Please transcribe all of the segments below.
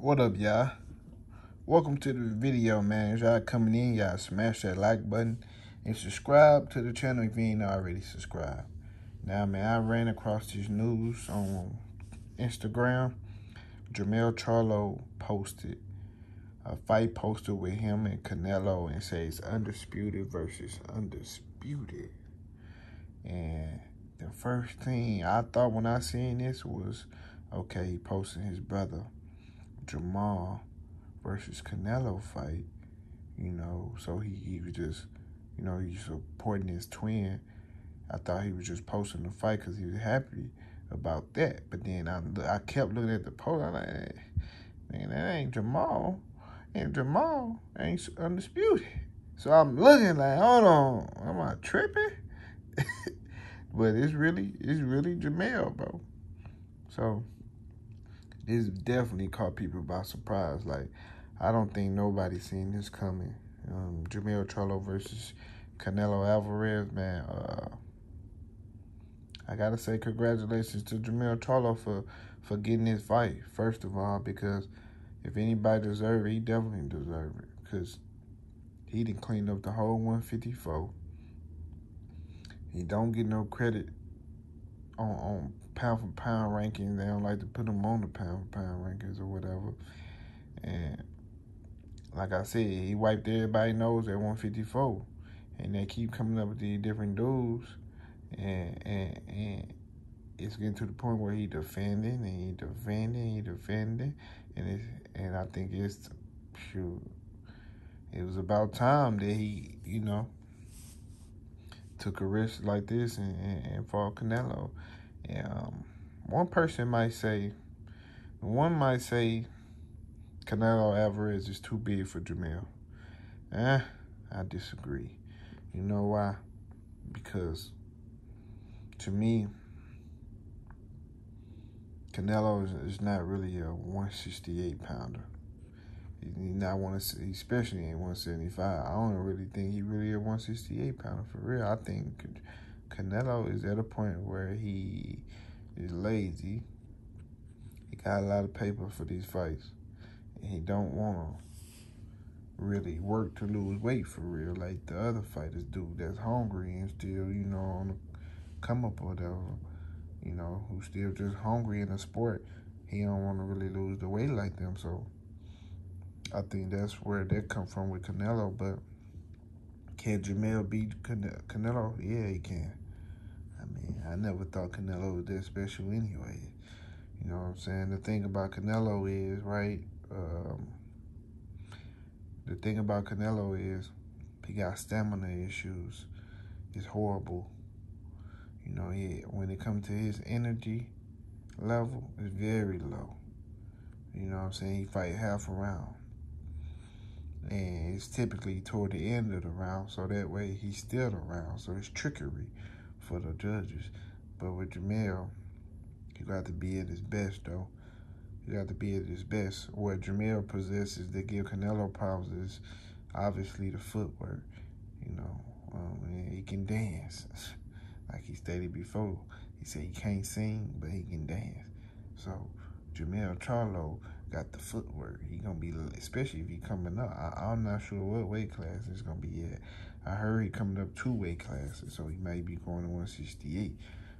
What up, y'all? Welcome to the video, man. Y'all coming in, y'all smash that like button and subscribe to the channel if you ain't already subscribed. Now, man, I ran across this news on Instagram. Jermell Charlo posted a fight poster with him and Canelo and says undisputed versus undisputed. And the first thing I thought when I seen this was, okay, he posting his brother Jermall versus Canelo fight, you know, so he, he was just, you know, he's supporting his twin. I thought he was just posting the fight because he was happy about that. But then I, I kept looking at the post. I'm like, man, that ain't Jermall. And Jermall ain't undisputed. So I'm looking like, hold on, am I tripping? but it's really, it's really Jermell, bro. So this definitely caught people by surprise. Like, I don't think nobody seen this coming. Um, Jermell Charlo versus Canelo Alvarez, man. Uh, I gotta say congratulations to Jermell Charlo for for getting this fight. First of all, because if anybody deserve it, he definitely deserve it. Because he didn't clean up the whole 154. He don't get no credit on, on pound for pound rankings. They don't like to put him on the pound for pound rankings or whatever. And like I said, he wiped everybody nose at 154. And they keep coming up with these different dudes. And, and, and it's getting to the point where he defending and he defending, he defending. And it's, and I think it's, shoot, it was about time that he, you know, took a risk like this and, and, and fought Canelo. Um, one person might say, one might say Canelo Alvarez is too big for Jamel. Eh, I disagree. You know why? Because to me, Canelo is, is not really a 168 pounder. He's not one, especially at 175. I don't really think he really a 168 pounder for real. I think Canelo is at a point where he is lazy. He got a lot of paper for these fights. And he don't want to really work to lose weight for real like the other fighters do that's hungry and still, you know, on the come up or whatever. You know, who's still just hungry in the sport. He don't want to really lose the weight like them. So I think that's where that come from with Canelo. But can Jermell beat Canelo? Yeah, he can. I mean, I never thought Canelo was that special anyway. You know what I'm saying? The thing about Canelo is, right, um, the thing about Canelo is he got stamina issues. It's horrible. You know, he, when it comes to his energy level, it's very low. You know what I'm saying? He fight half a round. And it's typically toward the end of the round, so that way he's still around. So it's trickery for the judges. But with Jermell, you got to be at his best, though. You got to be at his best. What Jermell possesses that give Canelo problems is obviously the footwork. You know, um, he can dance. like he stated before. He said he can't sing, but he can dance. So Jermell Charlo got the footwork. He gonna be, especially if he coming up. I, am not sure what weight class it's gonna be at. I heard he coming up two weight classes, so he may be going to 168.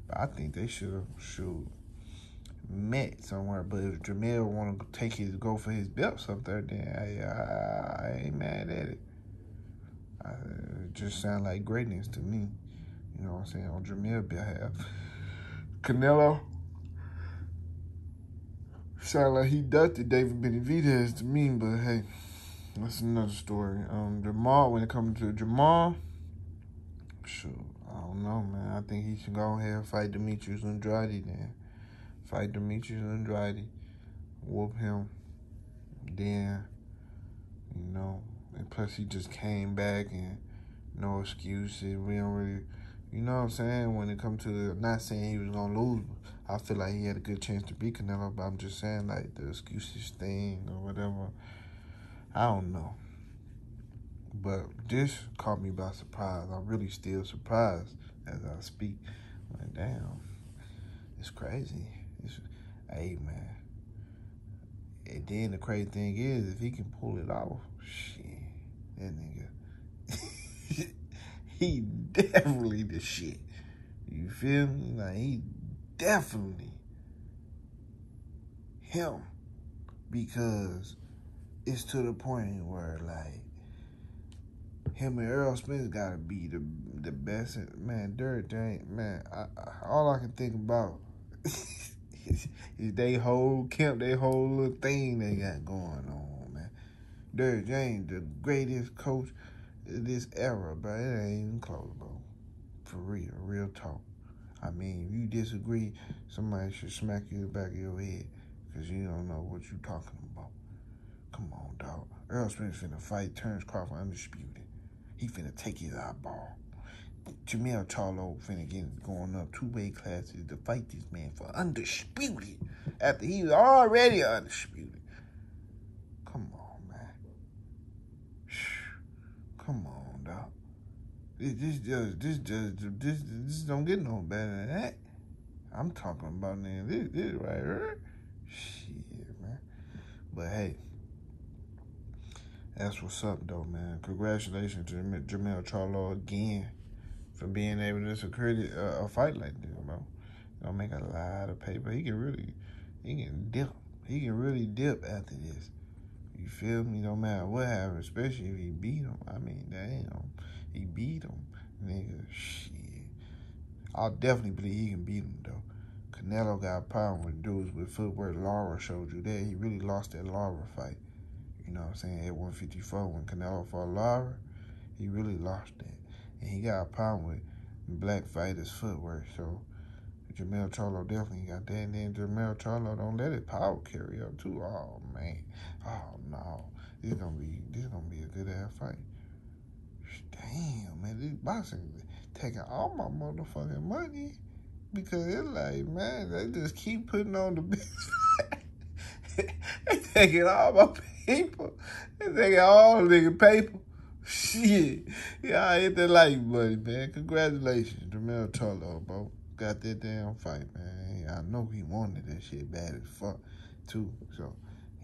But I think they should have should met somewhere. But if Jermell want to take his go for his belts up there, then I, I, I ain't mad at it. I, it just sound like greatness to me. You know what I'm saying? On Jermell behalf. Canelo sound like he dusted David Benavidez to me, but hey, that's another story. Um, Jamal, when it comes to Jamal, sure, I don't know, man. I think he should go ahead and fight Demetrius Andrade then. Fight Demetrius Andrade, whoop him, then, you know, and plus he just came back and no excuses. We don't really you know what I'm saying? When it comes to not saying he was gonna lose, I feel like he had a good chance to beat Canelo, but I'm just saying like the excuses thing or whatever. I don't know. But this caught me by surprise. I'm really still surprised as I speak. Like, damn, it's crazy. It's, hey man, And then the crazy thing is, if he can pull it off, shit, that nigga, he definitely the shit. You feel me? Like, he definitely him. Because it's to the point where, like, him and Errol Spence gotta be the the best. Man, Dirt Jane, man, I, I, all I can think about is, is they whole camp, they whole little thing they got going on, man. Derrick James, the greatest coach of this era, but it ain't even close, bro. For real, real talk. I mean, if you disagree, somebody should smack you in the back of your head because you don't know what you're talking about. Come on, dog. Errol Spence finna fight Terence Crawford undisputed. He finna take his eyeball. Jermell Charlo finna get going up two weight classes to fight this man for undisputed after he was already undisputed. Come on, man. Come on, dog. This, just, this just, this, this don't get no better than that. I'm talking about now this, this right here. Shit, man. But hey. That's what's up, though, man. Congratulations to Jermell Charlo again for being able to secure a, uh, a fight like this, bro. Gonna make a lot of paper. He can really, he can dip. He can really dip after this. You feel me? No matter what happens, especially if he beat him. I mean, damn, he beat him, nigga. Shit. I'll definitely believe he can beat him though. Canelo got a problem with dudes with footwork. Lara showed you that. He really lost that Lara fight. You know what I'm saying? At 154, when Canelo fought Lara, he really lost that. And he got a problem with black fighters' footwork. So Jermell Charlo definitely got that. And then Jermell Charlo don't let his power carry up too. Oh man. Oh no. This gonna be this gonna be a good ass fight. Damn, man, these boxing taking all my motherfucking money. Because it's like, man, they just keep putting on the best they taking all my paper. They taking all the paper. Shit. Yeah, I hit that like button, man. Congratulations, Jermell Charlo, bro. Got that damn fight, man. I know he wanted that shit bad as fuck, too. So,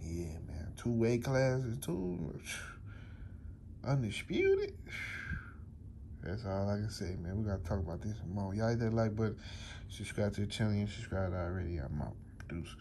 yeah, man. Two weight classes, too. Undisputed. That's all I can say, man. We got to talk about this some more. Y'all hit that like button. Subscribe to the channel. You subscribed already. I'm out. Deuces.